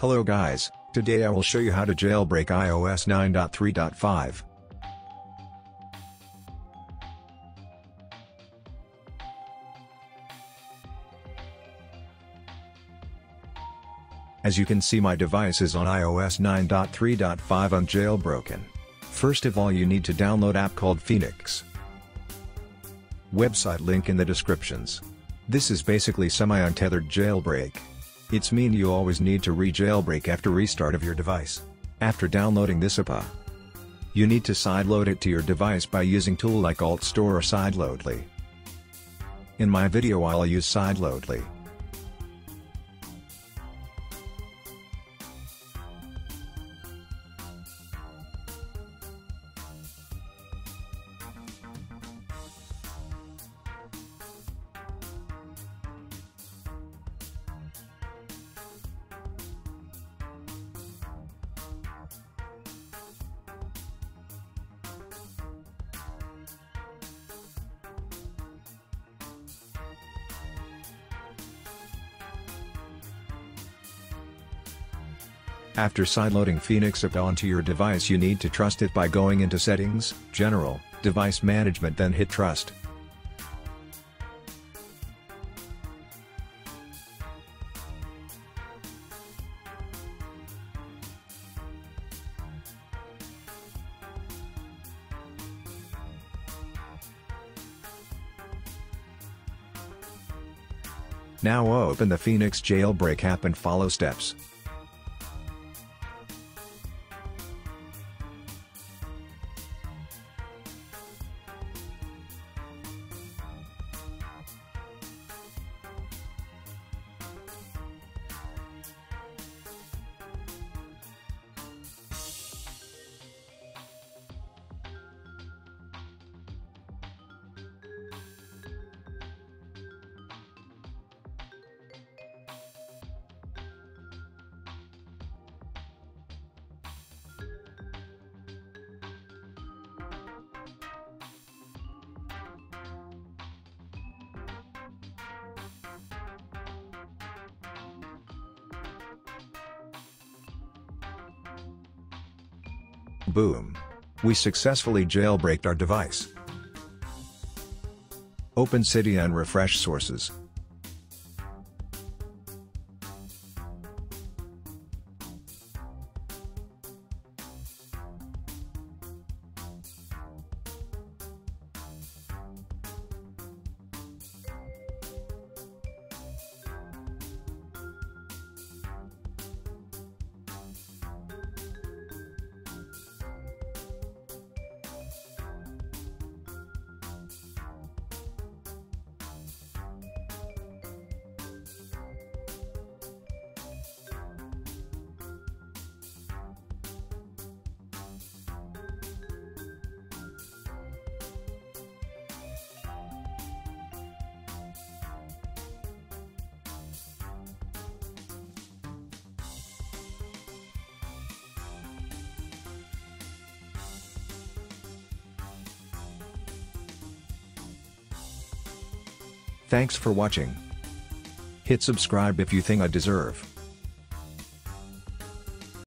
Hello guys, today I will show you how to jailbreak iOS 9.3.5. As you can see my device is on iOS 9.3.5 unjailbroken. First of all you need to download app called Phoenix. Website link in the descriptions. This is basically semi-untethered jailbreak. It's mean you always need to re-jailbreak after restart of your device. After downloading this app, you need to sideload it to your device by using tool like AltStore or Sideloadly. In my video I'll use Sideloadly. After sideloading Phoenix app onto your device you need to trust it by going into Settings, General, Device Management then hit Trust. Now open the Phoenix Jailbreak app and follow steps. Boom. We successfully jailbreaked our device. Open Cydia and refresh sources. Thanks for watching. Hit subscribe if you think I deserve.